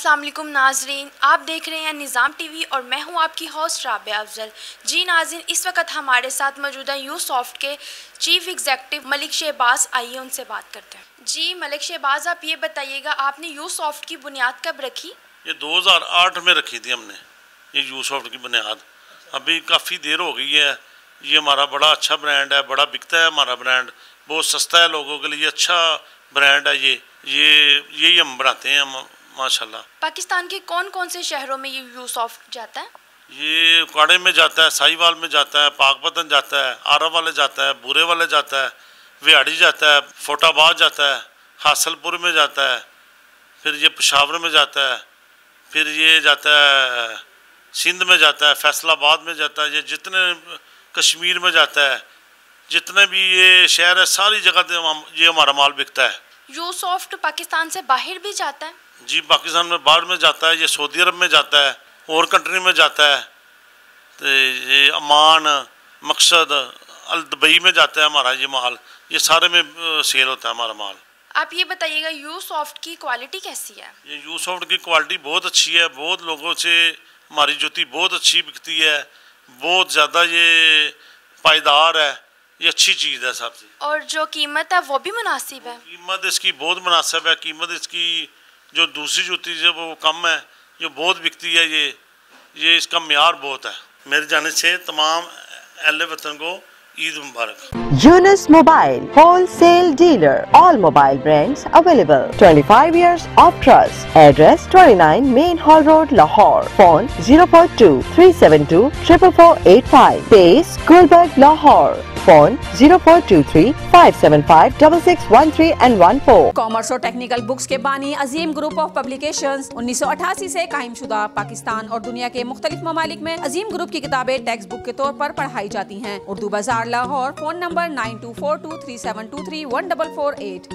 असलम नाजरीन। आप देख रहे हैं निज़ाम टीवी और मैं हूँ आपकी होस्ट राबिया अफजल। जी नाजरीन, इस वक्त हमारे साथ मौजूद है यू सॉफ्ट के चीफ एग्जेक्टिव मलिक शहबाज। आइए उनसे बात करते हैं। जी मलिक शहबाज, आप ये बताइएगा, आपने यू सॉफ्ट की बुनियाद कब रखी? ये 2008 में रखी थी हमने, ये यू सॉफ्ट की बुनियाद। अभी काफ़ी देर हो गई है। ये हमारा बड़ा अच्छा ब्रांड है, बड़ा बिकता है हमारा ब्रांड बहुत सस्ता है लोगों के लिए अच्छा ब्रांड है ये। ये, यही हम बनाते हैं, हम माशाल्लाह पाकिस्तान के कौन कौन से शहरों में ये यू सॉफ्ट जाता है ये काड़े में जाता है साहिवाल में जाता है पाकपतन जाता है आरा वाले जाता है बुरे वाले जाता है विहाड़ी जाता है फोटाबाद जाता है हासलपुर में जाता है फिर ये पेशावर में जाता है फिर ये जाता है सिंध में जाता है फैसलाबाद में जाता है ये जितने कश्मीर में जाता है जितने भी ये शहर है सारी जगह ये हमारा माल बिकता है यू सॉफ्ट पाकिस्तान से बाहर भी जाता है। जी पाकिस्तान में बाहर में जाता है ये सऊदी अरब में जाता है और कंट्री में जाता है। तो ये अमान मकसद अल दुबई में जाता है हमारा ये माल। ये सारे में सेल होता है हमारा माल। आप ये बताइएगा यू सॉफ्ट की क्वालिटी कैसी है? ये यू सॉफ्ट की क्वालिटी बहुत अच्छी है बहुत लोगों से हमारी जूती बहुत अच्छी बिकती है बहुत ज़्यादा ये पायदार है। ये अच्छी चीज़ है सब और जो कीमत है वो भी मुनासिब है। कीमत इसकी बहुत मुनासिब है। कीमत इसकी जो दूसरी जूती जो वो कम है। ये बहुत बिकती है ये ये इसका मैार बहुत है। मेरे जाने से तमाम अहल वतन को ईद मुबारक। Younas mobile wholesale dealer all mobile brands available 25 five years of trust address 29 main hall road Lahore phone zero four two three seven two triple four eight five pace Gulberg Lahore phone zero four two three five seven five double six one three and one four commerce और technical books के बानी अजीम group of publication उन्नीस सौ अठासी ऐसी कायम शुदा पाकिस्तान और दुनिया के मुख्तलिफ़ ममालिक में अजीम ग्रुप की किताबें टेक्स्ट बुक के तौर पर पढ़ाई जाती हैं। Urdu Bazaar Lahore phone number nine two four two three seven two three one double four eight